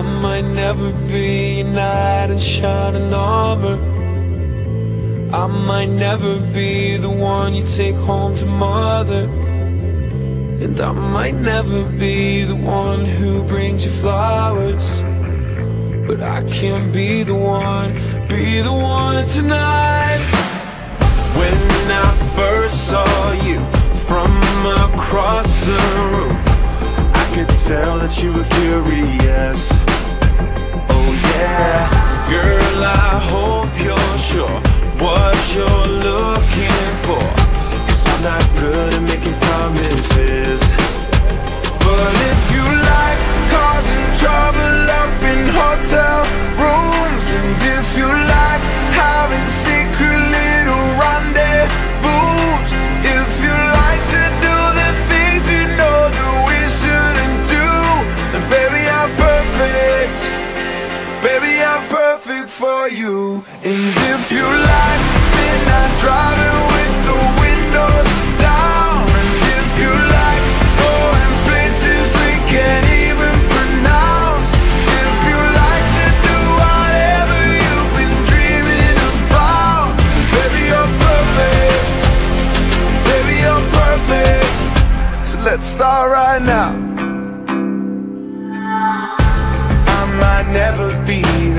I might never be your knight in shining armor. I might never be the one you take home to mother. And I might never be the one who brings you flowers. But I can be the one, be the one tonight. When I first saw you from across the room I could tell that you were curious Oh, yeah. Girl, I hope you're for you. And if you like midnight driving with the windows down. And if you like going places we can't even pronounce. If you like to do whatever you've been dreaming about Baby you're perfect. Baby you're perfect. So let's start right now. I might never be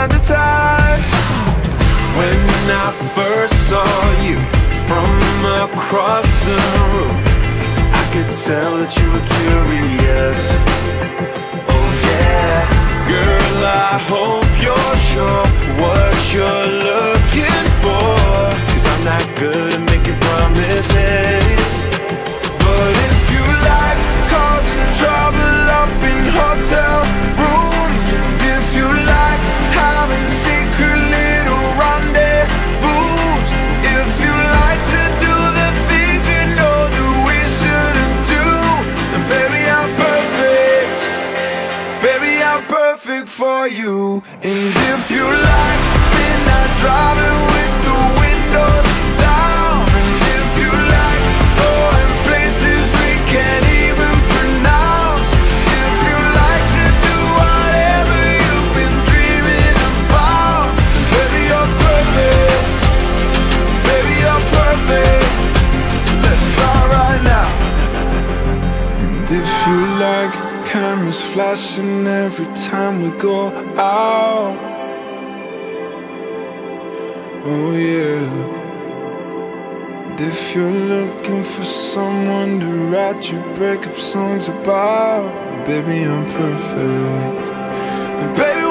time to time. When I first saw you from across the room I could tell that you were curious. Oh yeah. Girl, I hope you're you. And if you like midnight driving with the every time we go out. Oh yeah. And if you're looking for someone to write your breakup songs about Baby, I'm perfect. And baby,